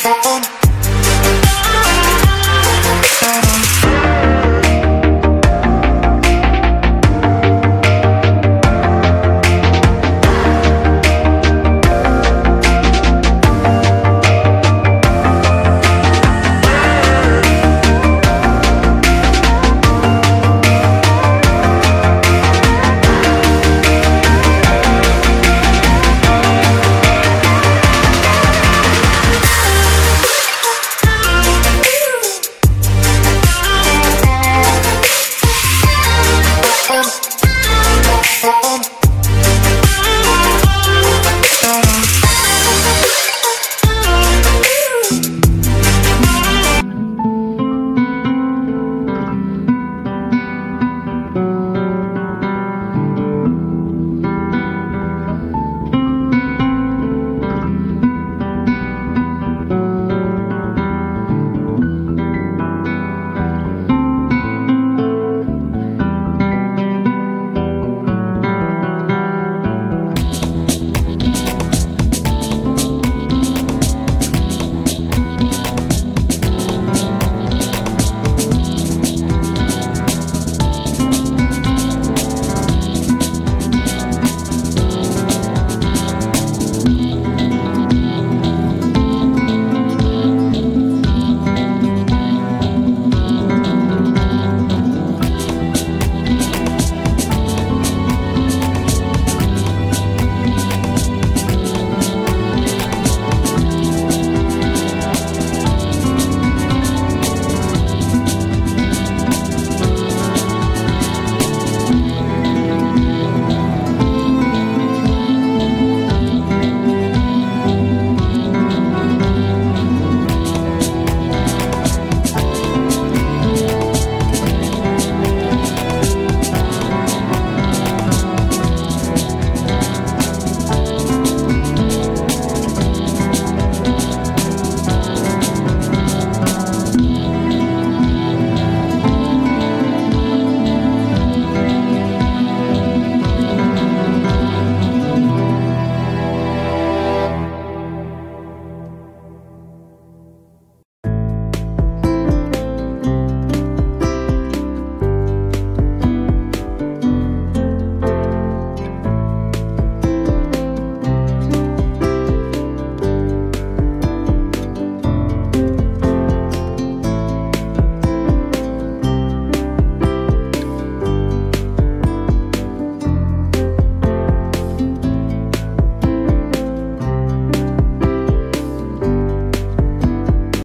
phone.